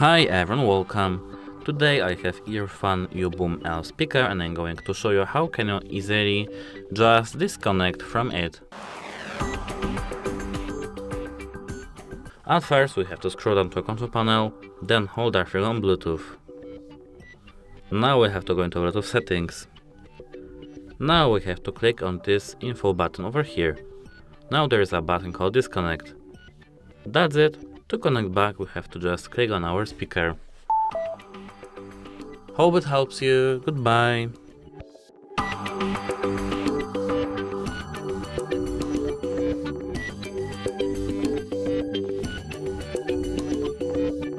Hi everyone, welcome. Today I have Earfun UBoom L speaker and I'm going to show you how can you easily just disconnect from it. At first we have to scroll down to control panel, then hold our finger on Bluetooth. Now we have to go into Bluetooth settings. Now we have to click on this info button over here. Now there is a button called disconnect. That's it. To connect back we have to just click on our speaker. Hope it helps you. Goodbye.